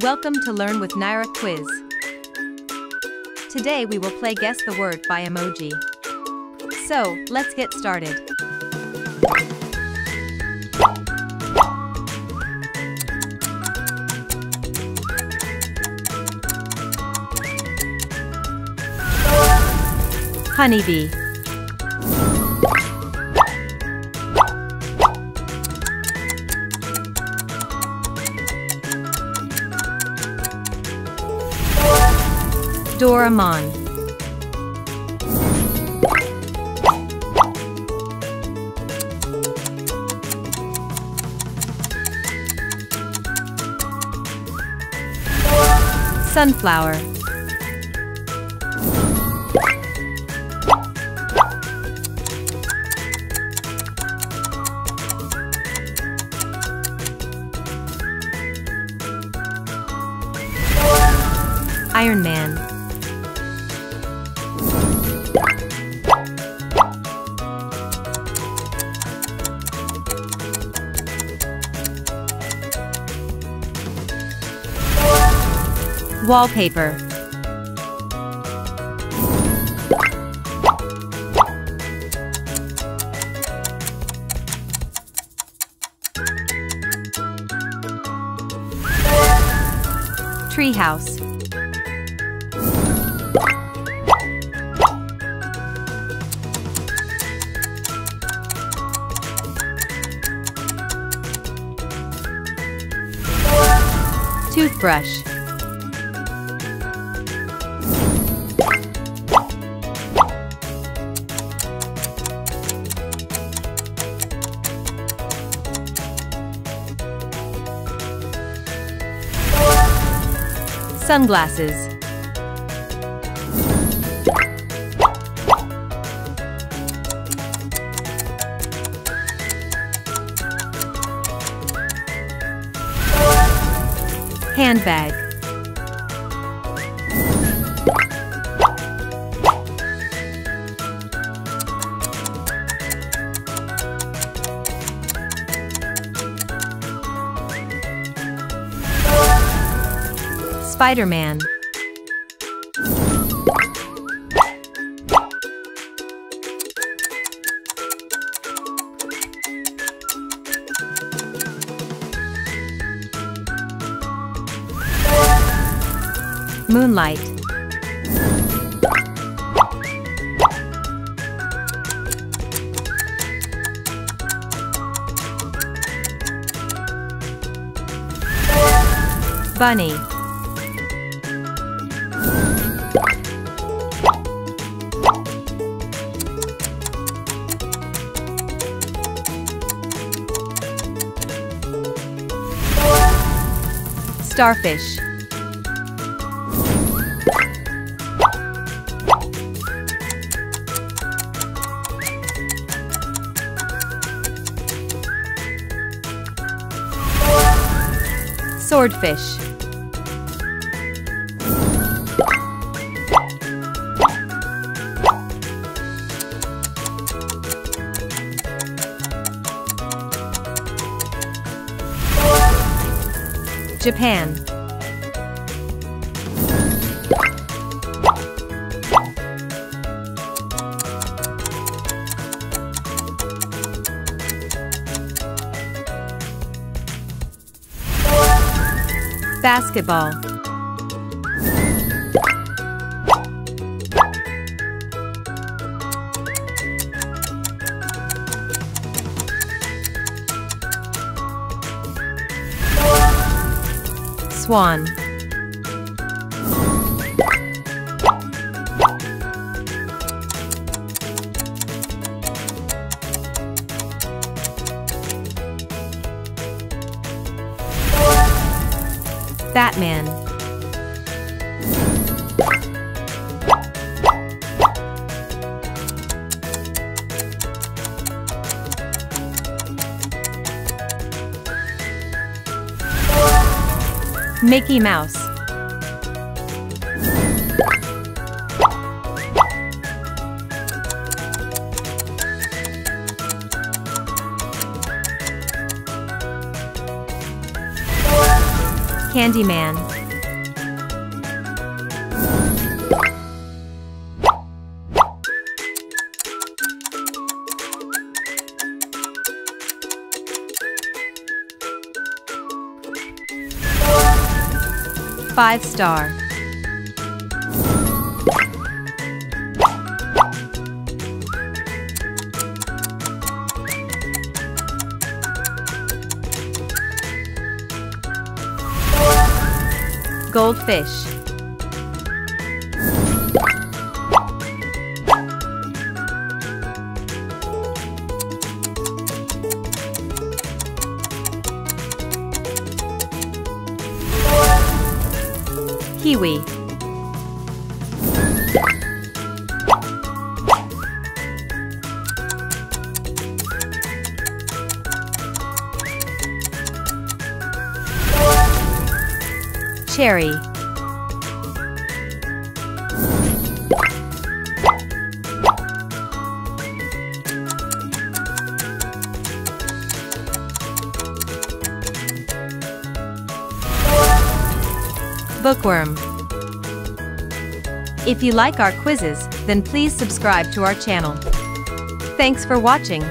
Welcome to Learn with Nyra Quiz. Today we will play Guess the Word by Emoji. So, let's get started. Honeybee. Doraemon. Sunflower. Iron Man. Wallpaper. Treehouse. Toothbrush. Sunglasses. Handbag. Spider-Man. Moonlight. Bunny. Starfish. Swordfish. Japan. Basketball. Swan. Batman. Mickey Mouse. Candyman. Five star. Goldfish. Kiwi. Cherry. Bookworm. If you like our quizzes, then please subscribe to our channel. Thanks for watching.